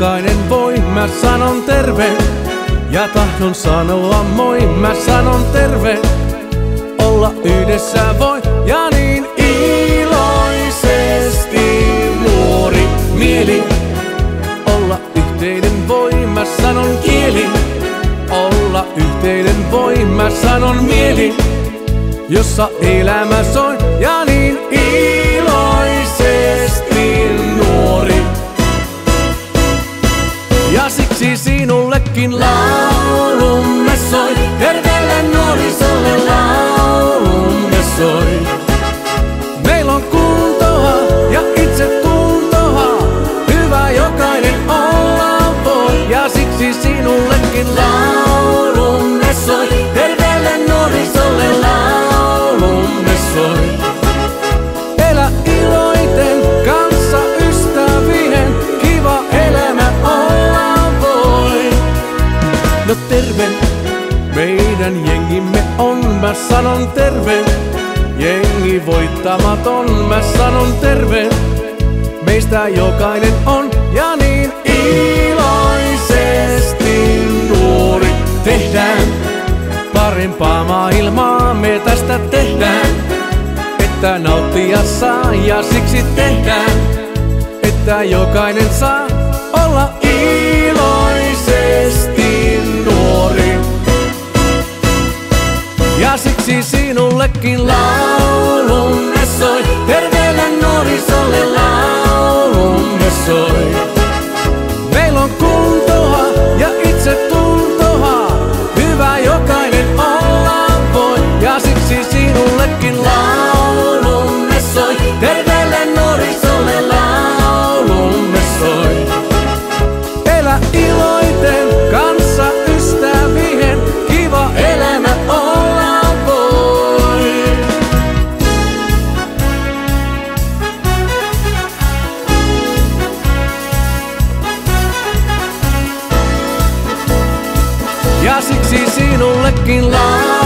jokainen voi, mä sanon terve. Ja tahdon sanoa moi, mä sanon terve. Olla yhdessä voi ja niin iloisesti nuori mieli. Olla yhteinen voi, mä sanon kieli. Olla yhteinen voi, mä sanon mieli. Jossa elämä soi siksi sinullekin laulumme soi, terveelle nuorisolle laulumme No terve, meidän jengimme on, mä sanon terve. Jengi voittamaton, mä sanon terve. Meistä jokainen on ja niin iloisesti nuori tehdään. Parempaa maailmaa me tästä tehdään että nauttia saa ja siksi tehdään, että jokainen saa olla iloisesti Ja siksi sinullekin laulumme siksi sinullekin laulumme